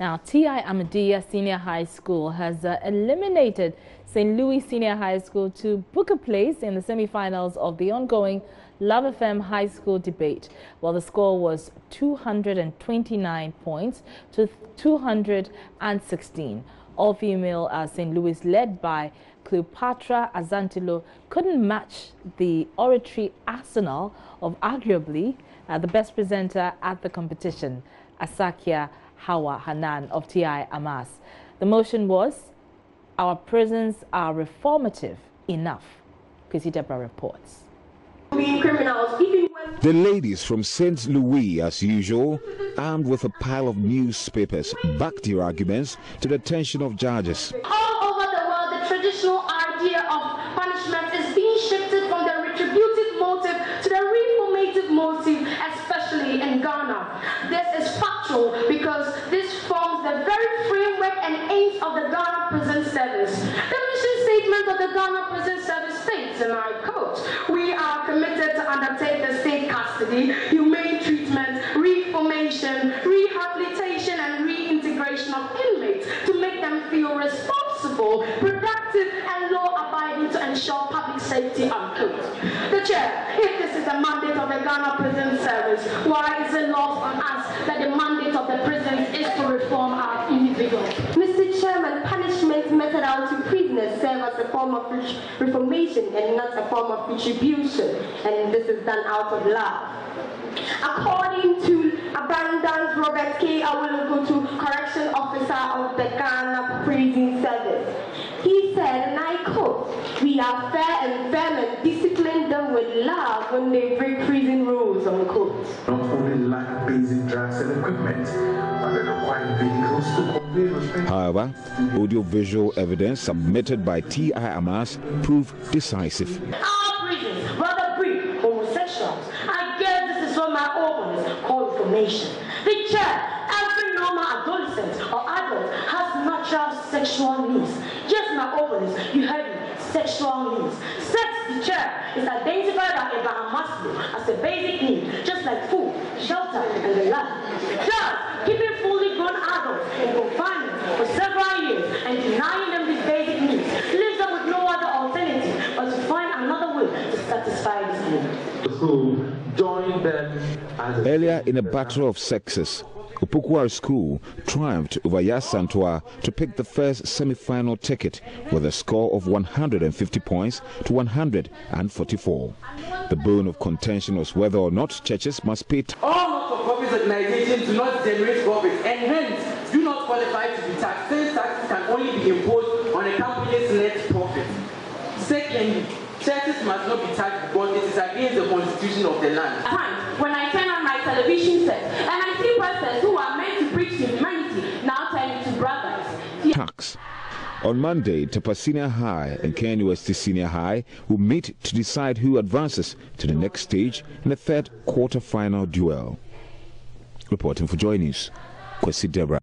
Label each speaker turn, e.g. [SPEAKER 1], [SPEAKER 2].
[SPEAKER 1] Now, T.I. Ahmadiyya Senior High School has uh, eliminated St. Louis Senior High School to book a place in the semi-finals of the ongoing Love FM High School debate. Well, the score was 229 points to 216. All female uh, St. Louis, led by Cleopatra Azantilo, couldn't match the oratory arsenal of arguably uh, the best presenter at the competition, Asakia Hawa Hanan of TI Amas. The motion was, our prisons are reformative enough. Kwesi Debra reports.
[SPEAKER 2] The ladies from St. Louis, as usual, armed with a pile of newspapers, backed their arguments to the attention of judges.
[SPEAKER 3] All over the world, the traditional idea of punishment is being shifted from the retributive motive to the reformative motive, especially in Ghana. This is because this forms the very framework and aims of the Ghana Prison Service. The mission statement of the Ghana Prison Service states, and I quote, we are committed to undertake the state custody, humane treatment, reformation, rehabilitation, and reintegration of inmates to make them feel responsible, productive, and law-abiding to ensure public safety, unquote. The chair, if this is the mandate of the Ghana Prison Service, why is it lost on that the mandate of the prisons is to reform our individuals?
[SPEAKER 4] Mr. Chairman, punishment meted out to prisoners serve as a form of reformation and not a form of retribution, and this is done out of love. According to Abundance Robert K. Awologotu, Correction Officer of the Ghana Prison Service, he said, and I quote, we are fair and firm and discipline them with love when they break prison rules, unquote.
[SPEAKER 5] Not only lack basic drugs and equipment, but they require vehicles to convey.
[SPEAKER 2] However, audio-visual evidence submitted by T.I. Amas proved decisive.
[SPEAKER 3] Our prisons rather breed homosexuals. I guess this is what my opponents call reformation. The chair, every normal adolescent or adult has natural sexual needs. Yes, my opponents, you heard me, sexual needs. Sex, the chair, is identified by Abraham Maslow as a basic need, just like food, shelter, and the like. Thus, keeping fully grown adults in confinement for several years and denying them these basic needs leaves them with no other alternative but to find another way to satisfy this need.
[SPEAKER 5] School join them as a
[SPEAKER 2] Earlier in a battle of sexes, Opoku Ware School triumphed over Yaa Asantewaa to pick the first semi-final ticket with a score of 150 points to 144. The bone of contention was whether or not churches must pay
[SPEAKER 6] All not-for-profit organizations do not generate profits and hence do not qualify to be taxed since taxes can only be imposed on a company's net profit. Secondly, churches must not be taxed because it is against the constitution of the land.
[SPEAKER 3] At when I turn on my television set and I see pastors who are meant to preach humanity now turn brothers.
[SPEAKER 2] On Monday, Tapasina High and KNUST Senior High will meet to decide who advances to the next stage in the third quarter-final duel. Reporting for Joy News, Kwesi Debra.